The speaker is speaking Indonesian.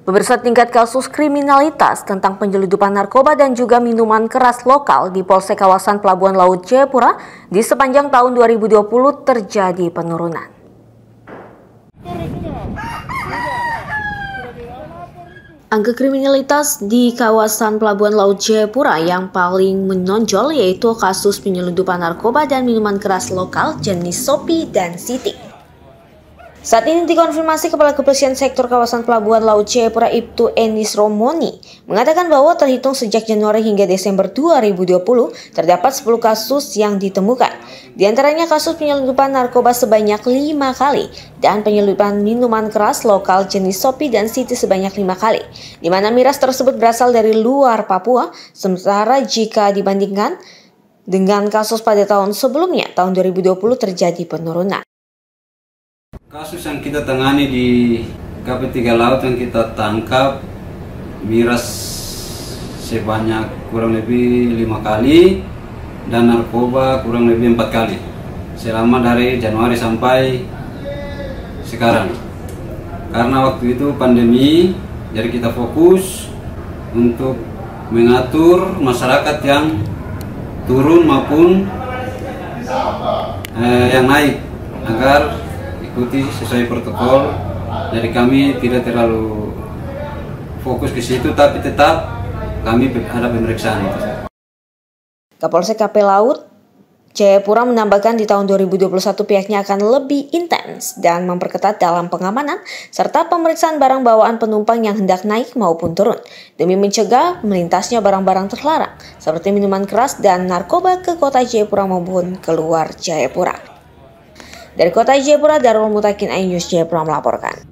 Pemirsa tingkat kasus kriminalitas tentang penyeludupan narkoba dan juga minuman keras lokal di Polsek kawasan Pelabuhan Laut Jayapura di sepanjang tahun 2020 terjadi penurunan. Angka kriminalitas di kawasan Pelabuhan Laut Jayapura yang paling menonjol yaitu kasus penyeludupan narkoba dan minuman keras lokal jenis Sopi dan Siti. Saat ini dikonfirmasi Kepala Kepolisian Sektor Kawasan Pelabuhan Laut Jayapura Ibtu Enis Romoni mengatakan bahwa terhitung sejak Januari hingga Desember 2020 terdapat 10 kasus yang ditemukan. Di antaranya kasus penyelundupan narkoba sebanyak 5 kali dan penyelundupan minuman keras lokal jenis Sopi dan Siti sebanyak 5 kali, di mana miras tersebut berasal dari luar Papua, sementara jika dibandingkan dengan kasus pada tahun sebelumnya, tahun 2020 terjadi penurunan. Kasus yang kita tangani di KP3 Laut yang kita tangkap miras sebanyak kurang lebih lima kali dan narkoba kurang lebih empat kali. Selama dari Januari sampai sekarang. Karena waktu itu pandemi jadi kita fokus untuk mengatur masyarakat yang turun maupun eh, yang naik agar ikuti sesuai protokol. Dari kami tidak terlalu fokus ke situ tapi tetap kami ada pemeriksaan Kapolsek KP Laut Jayapura menambahkan di tahun 2021 pihaknya akan lebih intens dan memperketat dalam pengamanan serta pemeriksaan barang bawaan penumpang yang hendak naik maupun turun. Demi mencegah melintasnya barang-barang terlarang seperti minuman keras dan narkoba ke kota Jayapura maupun keluar Jayapura. Dari kota Jayapura, Darul Mutakin News Jayapura melaporkan.